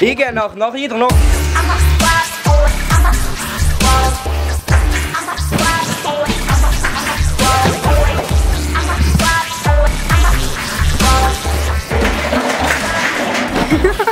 Igen, nog, noch. ieder, nog. Ha